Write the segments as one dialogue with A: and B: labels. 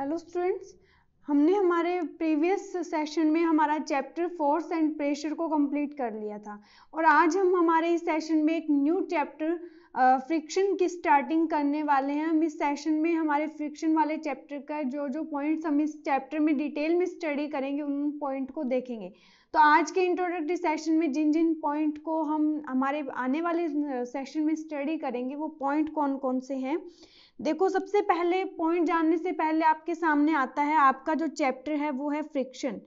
A: Hello students हमने हमारे previous session में हमारा चैप्टर फोर्स एंड प्रेशर को कंप्लीट कर लिया था। और आज हम हमारे इस सेशन में एक न्यू चैप्टर फ्रिक्शन की स्टार्टिंग करने वाले हैं। हम इस सेशन में हमारे फ्रिक्शन वाले चैप्टर का जो जो पॉइंट्स हम इस चैप्टर में डिटेल में स्टडी करेंगे, उन पॉइंट को देखेंगे। तो आज के इंट्रोडक्टरी सेशन में जिन जिन पॉइंट को हम हमारे आने वाले सेशन में स्टडी करेंगे, वो पॉइंट कौन कौन से हैं? देखो, सबसे पहले पॉइंट जानने से पहले आपके सामने आता है, आपका जो चैप्टर है, वो है फ्रिक्शन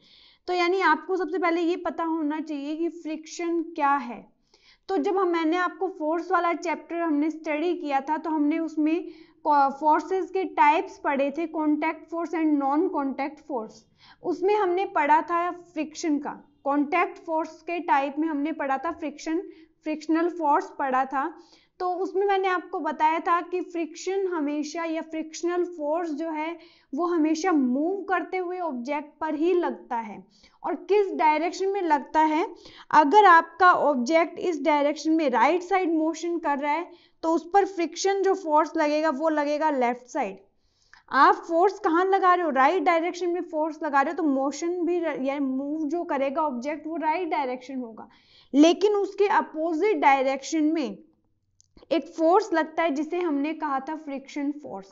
A: तो यानी आपको सबसे पहले ये पता होना चाहिए कि फ्रिक्शन क्या है. तो जब हम, मैंने आपको फोर्स वाला चैप्टर हमने स्टडी किया था तो हमने उसमें फोर्सेस के टाइप्स पढ़े थे contact force and non contact force उसमें हमने पढ़ा था फ्रिक्शन का. कॉन्टैक्ट फोर्स के टाइप में हमने पढ़ा था फ्रिक्शन फ्रिक्शनल फोर्स पढ़ा था. तो उसमें मैंने आपको बताया था कि फ्रिक्शन हमेशा या फ्रिक्शनल फोर्स जो है, वो हमेशा मूव करते हुए ऑब्जेक्ट पर ही लगता है। और किस डायरेक्शन में लगता है? अगर आपका ऑब्जेक्ट इस डायरेक्शन में राइट साइड मोशन कर रहा है तो उस पर फ्रिक्शन जो फोर्स लगेगा, वो लगेगा लेफ़्ट साइड आप फोर्स कहाँ लगा रहे हो? राइट डायरेक्शन में फोर्स लगा रहे हो तो मोशन भी मूव जो करेगा ऑब्जेक्ट वो राइट डायरेक्शन होगा। लेकिन उसके अपोजिट डायरेक्शन में एक फोर्स लगता है जिसे हमने कहा था फ्रिक्शन फोर्स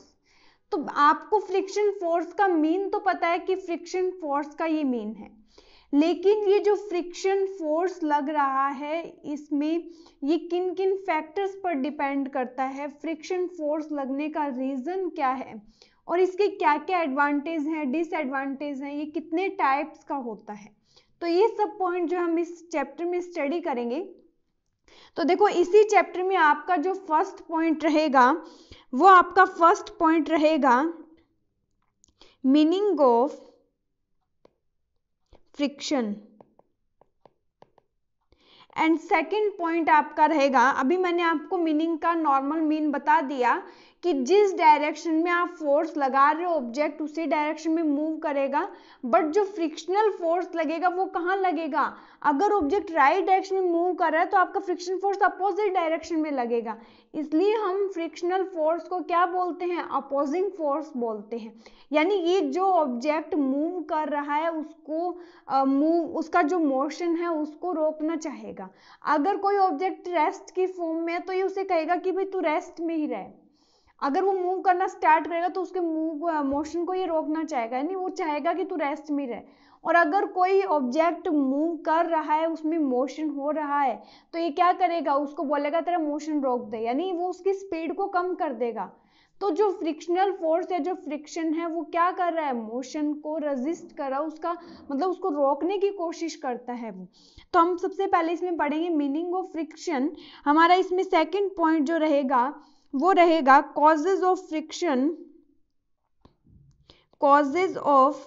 A: तो आपको फ्रिक्शन फोर्स का मीन तो पता है कि फ्रिक्शन फोर्स का ये मीन है। लेकिन ये जो फ्रिक्शन फोर्स लग रहा है, इसमें ये किन किन फैक्टर्स पर डिपेंड करता है? फ्रिक्शन फोर्स लगने का रीज़न क्या है? और इसके क्या क्या एडवांटेज हैं डिसएडवांटेज हैं, ये कितने टाइप्स का होता है? तो ये सब पॉइंट जो हम इस चैप्टर में स्टडी करेंगे तो देखो, इसी चैप्टर में आपका जो फ़र्स्ट पॉइंट रहेगा, वो आपका फ़र्स्ट पॉइंट रहेगा meaning of friction and second point आपका रहेगा अभी मैंने आपको मीनिंग का नॉर्मल मीन बता दिया कि जिस डायरेक्शन में आप फोर्स लगा रहे हो ऑब्जेक्ट उसी डायरेक्शन में मूव करेगा। बट जो फ्रिक्शनल फोर्स लगेगा वो कहाँ लगेगा? अगर ऑब्जेक्ट राइट डायरेक्शन में मूव कर रहा है तो आपका फ्रिक्शन फोर्स अपोजिट डायरेक्शन में लगेगा। इसलिए हम फ्रिक्शनल फोर्स को क्या बोलते हैं? अपोजिंग फोर्स बोलते हैं। यानी ये जो ऑब्जेक्ट मूव कर रहा है उसको मूव uh, उसका जो मोशन है उसको रोकना चाहेगा। अगर कोई ऑब्जेक्ट रेस्ट की फॉर्म में है तो ये उसे कहेगा कि भाई तू रेस्ट में ही रहे। अगर वो मूव करना स्टार्ट करेगा तो उसके मूव मोशन को ये रोकना चाहेगा। यानी वो चाहेगा कि तू रेस्ट में रहे। और अगर कोई ऑब्जेक्ट मूव कर रहा है, उसमें मोशन हो रहा है तो ये क्या करेगा? उसको बोलेगा, तेरा मोशन रोक दे। यानी वो उसकी स्पीड को कम कर देगा। तो जो फ्रिक्शनल फोर्स या जो फ्रिक्शन है, वो क्या कर रहा है? मोशन को रजिस्ट कर रहा है, उसका मतलब उसको रोकने की कोशिश करता है वो। तो हम सबसे पहले इसमें पढ़ेंगे मीनिंग ऑफ़ फ्रिक्शन हमारा इसमें सेकंड पॉइंट जो रहेगा, वो रहेगा causes of friction causes of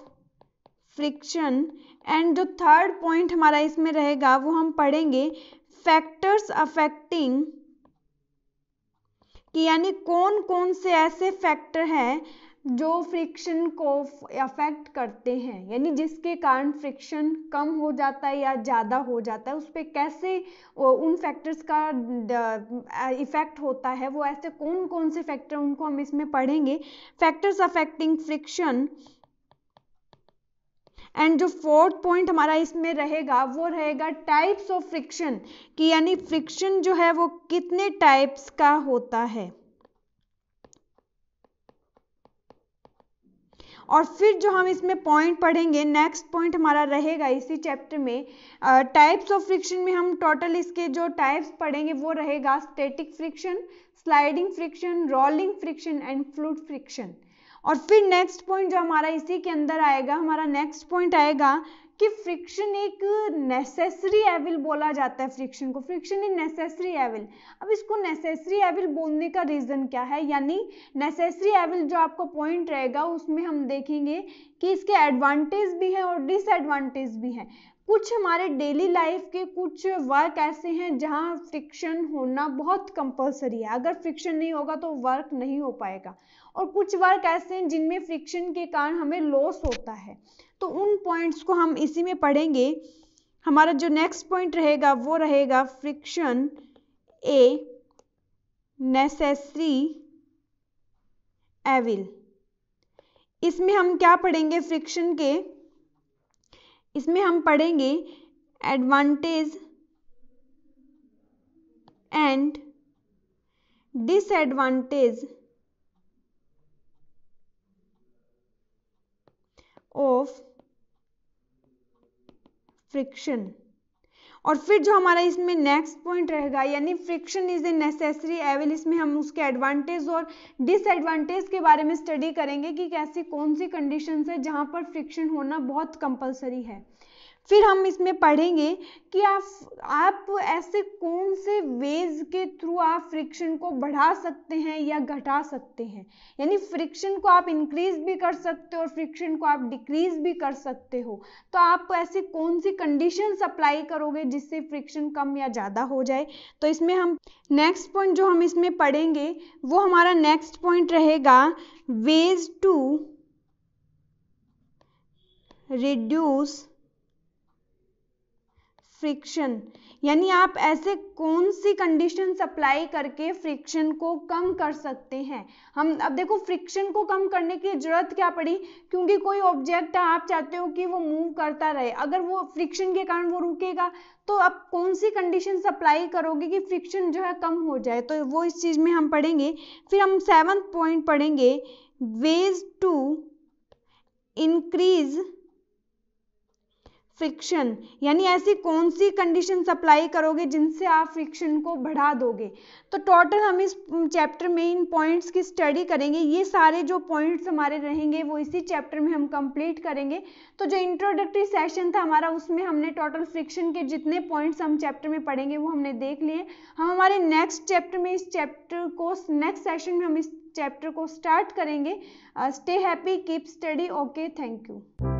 A: friction and जो थर्ड पॉइंट हमारा इसमें रहेगा, वो हम पढ़ेंगे फैक्टर्स अफेक्टिंग कि यानी कौन कौन से ऐसे फैक्टर हैं जो फ्रिक्शन को अफेक्ट करते हैं? यानी जिसके कारण फ्रिक्शन कम हो जाता है या ज़्यादा हो जाता है उस पर कैसे उन फैक्टर्स का इफ़ेक्ट होता है? वो ऐसे कौन कौन से फैक्टर उनको हम इसमें पढ़ेंगे। फैक्टर्स अफेक्टिंग फ्रिक्शन एंड जो फोर्थ पॉइंट हमारा इसमें रहेगा, वो रहेगा टाइप्स ऑफ़ फ्रिक्शन कि यानी फ्रिक्शन जो है वो कितने टाइप्स का होता है। और फिर जो हम इसमें पॉइंट पढ़ेंगे नेक्स्ट पॉइंट हमारा रहेगा इसी चैप्टर में टाइप्स ऑफ़ फ्रिक्शन में हम टोटल इसके जो टाइप्स पढ़ेंगे, वो रहेगा static friction sliding friction rolling friction and fluid friction और फिर नेक्स्ट पॉइंट जो हमारा इसी के अंदर आएगा, हमारा नेक्स्ट पॉइंट आएगा कि फ्रिक्शन एक नेसेसरी एविल बोला जाता है फ्रिक्शन को। फ्रिक्शन इज़ नेसेसरी एविल अब इसको नेसेसरी एविल बोलने का रीज़न क्या है? यानी नेसेसरी एविल जो आपको पॉइंट रहेगा, उसमें हम देखेंगे कि इसके एडवांटेज भी हैं और डिसएडवांटेज भी हैं। कुछ हमारे डेली लाइफ के कुछ वर्क ऐसे हैं जहाँ फ्रिक्शन होना बहुत कंपलसरी है। अगर फ्रिक्शन नहीं होगा तो वर्क नहीं हो पाएगा। और कुछ वर्क ऐसे हैं जिनमें फ्रिक्शन के कारण हमें लॉस होता है। तो उन पॉइंट्स को हम इसी में पढ़ेंगे। हमारा जो नेक्स्ट पॉइंट रहेगा वो रहेगा फ्रिक्शन ए नेसेसरी एविल इसमें हम क्या पढ़ेंगे फ्रिक्शन के? इसमें हम पढ़ेंगे advantage and disadvantage of friction और फिर जो हमारा इसमें नेक्स्ट पॉइंट रहेगा, यानी friction is a necessary evil इसमें हम उसके एडवांटेज और डिसएडवांटेज के बारे में स्टडी करेंगे कि कैसी, कौन सी कंडीशन है जहाँ पर फ्रिक्शन होना बहुत कंपलसरी है। फिर हम इसमें पढ़ेंगे कि आप आप ऐसे कौन से वेज के थ्रू आप फ्रिक्शन को बढ़ा सकते हैं या घटा सकते हैं। यानी फ्रिक्शन को आप इंक्रीज भी कर सकते हो और फ्रिक्शन को आप डिक्रीज भी कर सकते हो। तो आप ऐसे कौन सी कंडीशन अप्लाई करोगे जिससे फ्रिक्शन कम या ज़्यादा हो जाए? तो इसमें हम नेक्स्ट पॉइंट जो हम इसमें पढ़ेंगे, वो हमारा नेक्स्ट पॉइंट रहेगा वेज टू रिड्यूस फ्रिक्शन यानी आप ऐसे कौन सी कंडीशन अप्लाई करके फ्रिक्शन को कम कर सकते हैं? हम, अब देखो फ्रिक्शन को कम करने की ज़रूरत क्या पड़ी? क्योंकि कोई ऑब्जेक्ट आप चाहते हो कि वो मूव करता रहे। अगर वो फ्रिक्शन के कारण वो रुकेगा तो आप कौन सी कंडीशन अप्लाई करोगे कि फ्रिक्शन जो है कम हो जाए? तो वो इस चीज़ में हम पढ़ेंगे। फिर हम सेवंथ पॉइंट पढ़ेंगे। वेज टू इंक्रीज फ्रिक्शन यानी ऐसी कौन सी कंडीशन अप्लाई करोगे जिनसे आप फ्रिक्शन को बढ़ा दोगे? तो टोटल हम इस चैप्टर में इन पॉइंट्स की स्टडी करेंगे। ये सारे जो पॉइंट्स हमारे रहेंगे, वो इसी चैप्टर में हम कंप्लीट करेंगे। तो जो इंट्रोडक्टरी सेशन था हमारा, उसमें हमने टोटल फ्रिक्शन के जितने पॉइंट्स हम चैप्टर में पढ़ेंगे, वो हमने देख लिए। हम हमारे नेक्स्ट चैप्टर में इस चैप्टर को नेक्स्ट सेशन में हम इस चैप्टर को स्टार्ट करेंगे। Stay happy keep study okay thank you